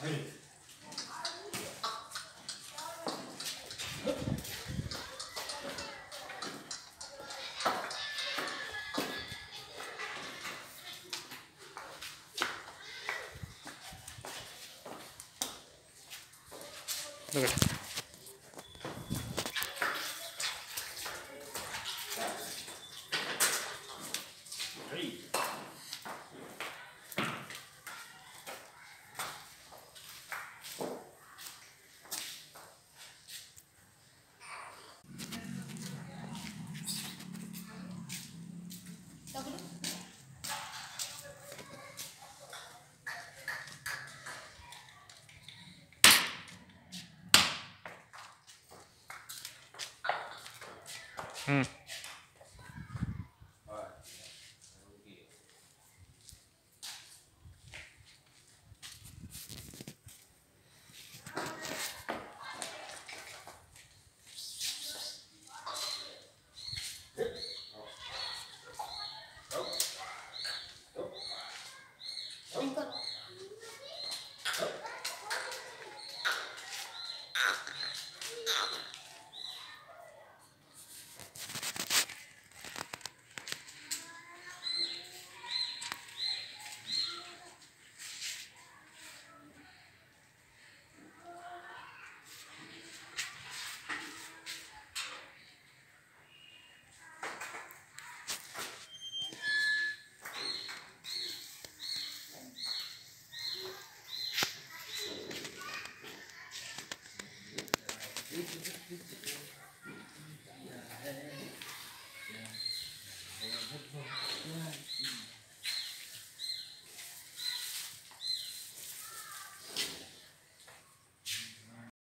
그래. 더 Mm.